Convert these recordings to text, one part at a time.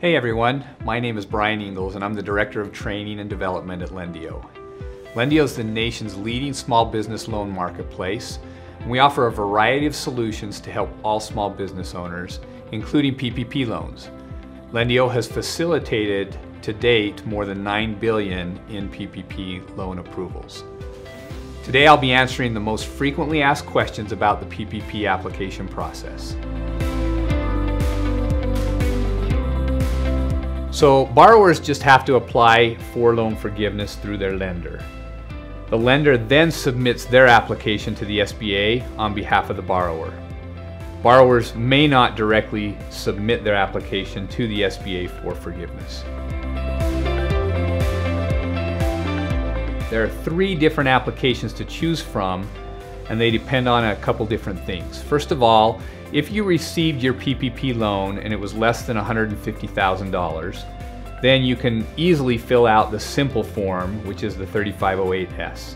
Hey everyone, my name is Brian Ingles and I'm the Director of Training and Development at Lendio. Lendio is the nation's leading small business loan marketplace and we offer a variety of solutions to help all small business owners, including PPP loans. Lendio has facilitated to date more than 9 billion in PPP loan approvals. Today I'll be answering the most frequently asked questions about the PPP application process. So borrowers just have to apply for loan forgiveness through their lender. The lender then submits their application to the SBA on behalf of the borrower. Borrowers may not directly submit their application to the SBA for forgiveness. There are three different applications to choose from and they depend on a couple different things. First of all, if you received your PPP loan and it was less than $150,000, then you can easily fill out the simple form, which is the 3508S.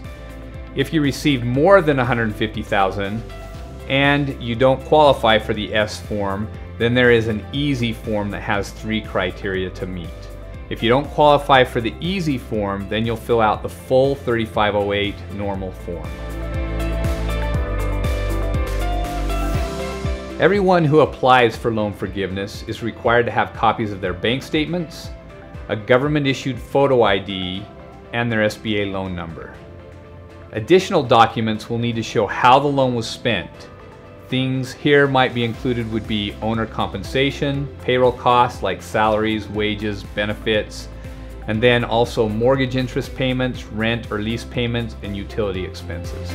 If you receive more than 150,000 and you don't qualify for the S form, then there is an easy form that has three criteria to meet. If you don't qualify for the easy form, then you'll fill out the full 3508 normal form. Everyone who applies for loan forgiveness is required to have copies of their bank statements, a government issued photo ID, and their SBA loan number. Additional documents will need to show how the loan was spent. Things here might be included would be owner compensation, payroll costs like salaries, wages, benefits, and then also mortgage interest payments, rent or lease payments, and utility expenses.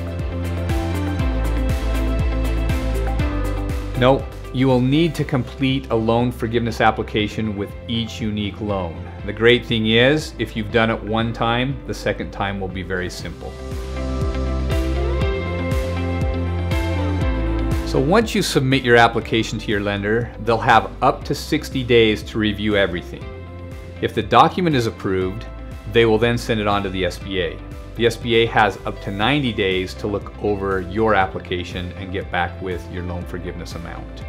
Note, you will need to complete a loan forgiveness application with each unique loan. The great thing is, if you've done it one time, the second time will be very simple. So once you submit your application to your lender, they'll have up to 60 days to review everything. If the document is approved, they will then send it on to the SBA. The SBA has up to 90 days to look over your application and get back with your loan forgiveness amount.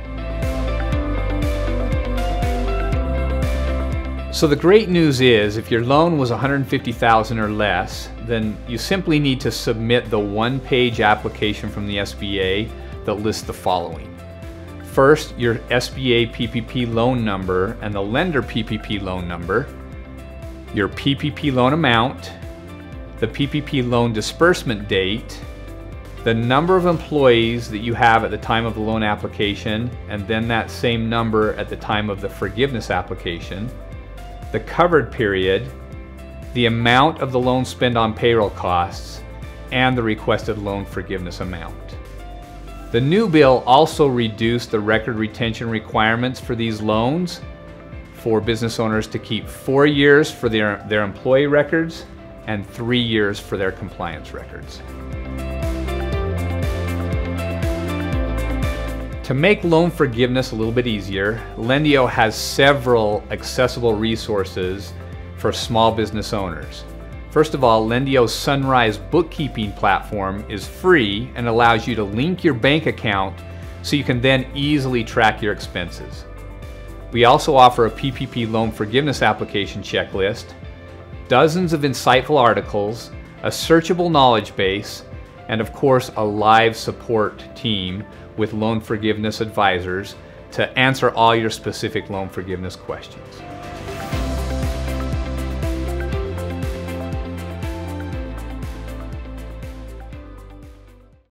So the great news is if your loan was 150,000 or less, then you simply need to submit the one-page application from the SBA that lists the following. First, your SBA PPP loan number and the lender PPP loan number, your PPP loan amount, the PPP loan disbursement date, the number of employees that you have at the time of the loan application, and then that same number at the time of the forgiveness application, the covered period, the amount of the loan spent on payroll costs, and the requested loan forgiveness amount. The new bill also reduced the record retention requirements for these loans for business owners to keep four years for their, their employee records and three years for their compliance records. To make loan forgiveness a little bit easier, Lendio has several accessible resources for small business owners. First of all, Lendio's Sunrise bookkeeping platform is free and allows you to link your bank account so you can then easily track your expenses. We also offer a PPP loan forgiveness application checklist dozens of insightful articles, a searchable knowledge base, and of course a live support team with loan forgiveness advisors to answer all your specific loan forgiveness questions.